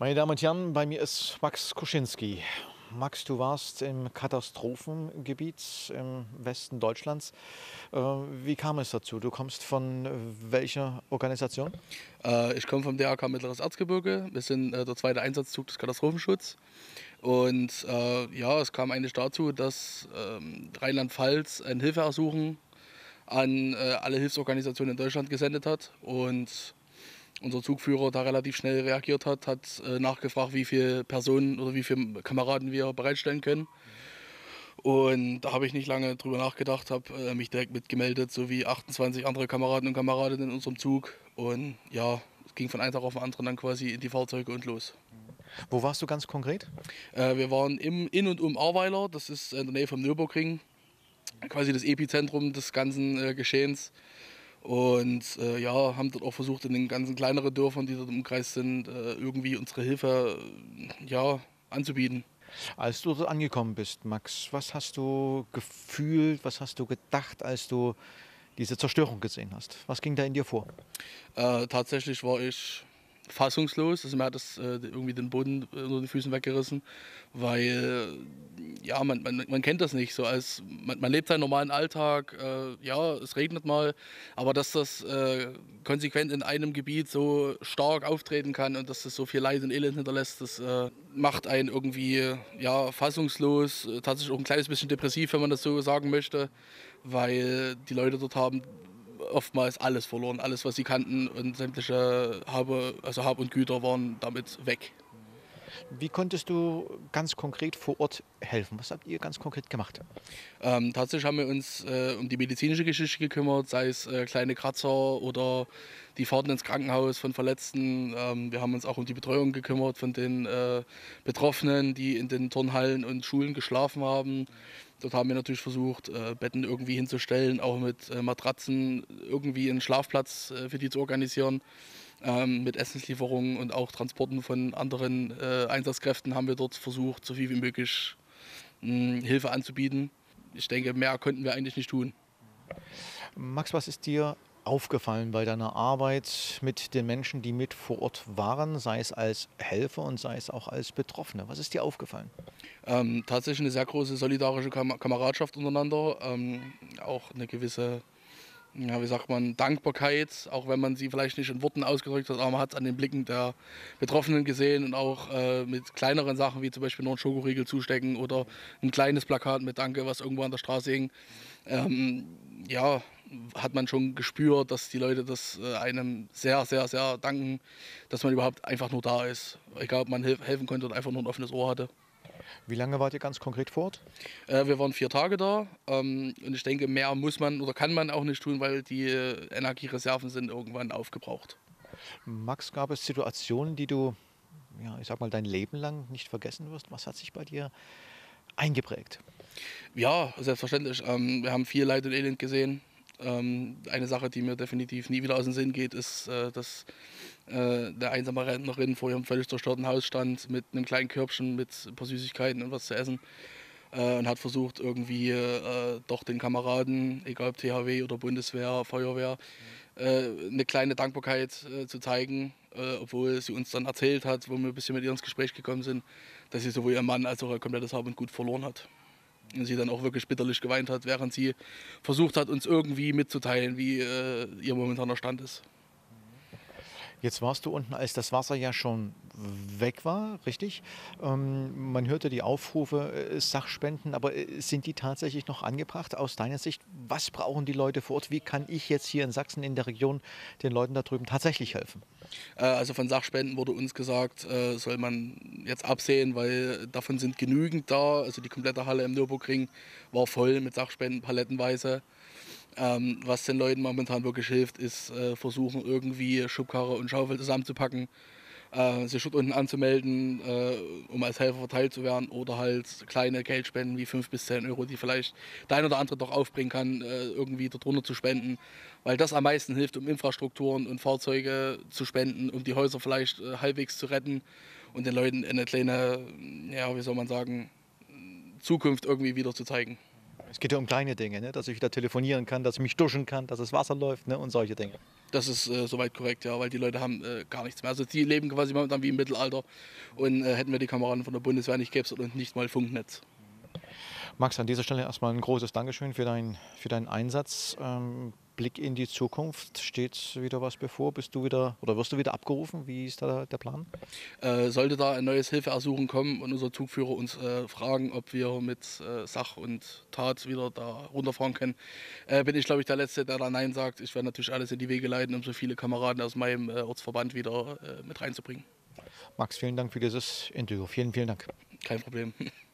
Meine Damen und Herren, bei mir ist Max Kuschinski. Max, du warst im Katastrophengebiet im Westen Deutschlands. Äh, wie kam es dazu? Du kommst von welcher Organisation? Äh, ich komme vom DRK Mittleres Erzgebirge. Wir sind äh, der zweite Einsatzzug des Katastrophenschutzes. Und ja, es kam eigentlich dazu, dass ähm, Rheinland-Pfalz ein Hilfeersuchen an alle Hilfsorganisationen in Deutschland gesendet hat. Und unser Zugführer da relativ schnell reagiert hat, hat äh, nachgefragt, wie viele Personen oder wie viele Kameraden wir bereitstellen können. Und da habe ich nicht lange drüber nachgedacht, habe äh, mich direkt mitgemeldet, so wie 28 andere Kameraden und Kameradinnen in unserem Zug. Und ja, es ging von einem Tag auf den anderen dann quasi in die Fahrzeuge und los. Wo warst du ganz konkret? Äh, wir waren im, in und um Arweiler, das ist in der Nähe vom Nürburgring, quasi das Epizentrum des ganzen äh, Geschehens. Und äh, ja, haben dort auch versucht, in den ganzen kleineren Dörfern, die dort im Kreis sind, äh, irgendwie unsere Hilfe äh, ja, anzubieten. Als du dort angekommen bist, Max, was hast du gefühlt, was hast du gedacht, als du diese Zerstörung gesehen hast? Was ging da in dir vor? Äh, tatsächlich war ich fassungslos. Also mir hat das äh, irgendwie den Boden unter den Füßen weggerissen, weil ja, man, man, man kennt das nicht so. Als, man, man lebt seinen normalen Alltag, äh, ja, es regnet mal, aber dass das äh, konsequent in einem Gebiet so stark auftreten kann und dass das so viel Leid und Elend hinterlässt, das äh, macht einen irgendwie ja, fassungslos, äh, tatsächlich auch ein kleines bisschen depressiv, wenn man das so sagen möchte, weil die Leute dort haben oftmals alles verloren, alles was sie kannten und sämtliche Habe, also Hab und Güter waren damit weg. Wie konntest du ganz konkret vor Ort helfen? Was habt ihr ganz konkret gemacht? Ähm, tatsächlich haben wir uns äh, um die medizinische Geschichte gekümmert, sei es äh, kleine Kratzer oder die Fahrten ins Krankenhaus von Verletzten. Ähm, wir haben uns auch um die Betreuung gekümmert von den äh, Betroffenen, die in den Turnhallen und Schulen geschlafen haben. Dort haben wir natürlich versucht, äh, Betten irgendwie hinzustellen, auch mit äh, Matratzen irgendwie einen Schlafplatz äh, für die zu organisieren. Ähm, mit Essenslieferungen und auch Transporten von anderen äh, Einsatzkräften haben wir dort versucht, so viel wie möglich mh, Hilfe anzubieten. Ich denke, mehr konnten wir eigentlich nicht tun. Max, was ist dir aufgefallen bei deiner Arbeit mit den Menschen, die mit vor Ort waren, sei es als Helfer und sei es auch als Betroffene? Was ist dir aufgefallen? Ähm, tatsächlich eine sehr große solidarische Kam Kameradschaft untereinander, ähm, auch eine gewisse ja, wie sagt man, Dankbarkeit, auch wenn man sie vielleicht nicht in Worten ausgedrückt hat, aber man hat es an den Blicken der Betroffenen gesehen und auch äh, mit kleineren Sachen wie zum Beispiel noch einen Schokoriegel zustecken oder ein kleines Plakat mit Danke, was irgendwo an der Straße hing. Ähm, ja, hat man schon gespürt, dass die Leute das äh, einem sehr, sehr, sehr danken, dass man überhaupt einfach nur da ist. Egal, ob man helfen konnte oder einfach nur ein offenes Ohr hatte. Wie lange wart ihr ganz konkret fort? Äh, wir waren vier Tage da ähm, und ich denke, mehr muss man oder kann man auch nicht tun, weil die äh, Energiereserven sind irgendwann aufgebraucht. Max, gab es Situationen, die du, ja, ich sag mal, dein Leben lang nicht vergessen wirst? Was hat sich bei dir eingeprägt? Ja, selbstverständlich. Ähm, wir haben viel Leid und Elend gesehen. Ähm, eine Sache, die mir definitiv nie wieder aus dem Sinn geht, ist, äh, dass äh, der einsame Rentnerin vor ihrem völlig zerstörten Haus stand mit einem kleinen Körbchen mit ein paar Süßigkeiten und was zu essen äh, und hat versucht, irgendwie doch den Kameraden, egal ob THW oder Bundeswehr, Feuerwehr, äh, eine kleine Dankbarkeit zu zeigen, obwohl sie uns dann erzählt hat, wo wir ein bisschen mit ihr ins Gespräch gekommen sind, dass sie sowohl ihr Mann als auch ihr komplettes Hab und Gut verloren hat und sie dann auch wirklich bitterlich geweint hat, während sie versucht hat, uns irgendwie mitzuteilen, wie äh, ihr momentaner Stand ist. Jetzt warst du unten, als das Wasser ja schon weg war, richtig? Ähm, man hörte die Aufrufe, äh, Sachspenden, aber äh, sind die tatsächlich noch angebracht aus deiner Sicht? Was brauchen die Leute vor Ort? Wie kann ich jetzt hier in Sachsen in der Region den Leuten da drüben tatsächlich helfen? Äh, also von Sachspenden wurde uns gesagt, äh, soll man jetzt absehen, weil davon sind genügend da. Also die komplette Halle im Nürburgring war voll mit Sachspenden palettenweise. Ähm, was den Leuten momentan wirklich hilft, ist äh, versuchen, irgendwie Schubkarre und Schaufel zusammenzupacken, äh, sich dort unten anzumelden, äh, um als Helfer verteilt zu werden oder halt kleine Geldspenden wie 5 bis 10 Euro, die vielleicht der ein oder andere doch aufbringen kann, äh, irgendwie darunter zu spenden, weil das am meisten hilft, um Infrastrukturen und Fahrzeuge zu spenden, um die Häuser vielleicht äh, halbwegs zu retten und den Leuten eine kleine, ja, wie soll man sagen, Zukunft irgendwie wieder zu zeigen. Es geht ja um kleine Dinge, ne? dass ich wieder telefonieren kann, dass ich mich duschen kann, dass das Wasser läuft ne? und solche Dinge. Das ist äh, soweit korrekt, ja, weil die Leute haben äh, gar nichts mehr. Also die leben quasi momentan wie im Mittelalter und äh, hätten wir die Kameraden von der Bundeswehr nicht, gäbe es und nicht mal Funknetz. Max, an dieser Stelle erstmal ein großes Dankeschön für, dein, für deinen Einsatz. Ähm, Blick in die Zukunft, steht wieder was bevor? Bist du wieder oder wirst du wieder abgerufen? Wie ist da der Plan? Äh, sollte da ein neues Hilfeersuchen kommen und unser Zugführer uns äh, fragen, ob wir mit äh, Sach und Tat wieder da runterfahren können, äh, bin ich glaube ich der Letzte, der da Nein sagt. Ich werde natürlich alles in die Wege leiten, um so viele Kameraden aus meinem äh, Ortsverband wieder äh, mit reinzubringen. Max, vielen Dank für dieses Interview. Vielen, vielen Dank. Kein Problem.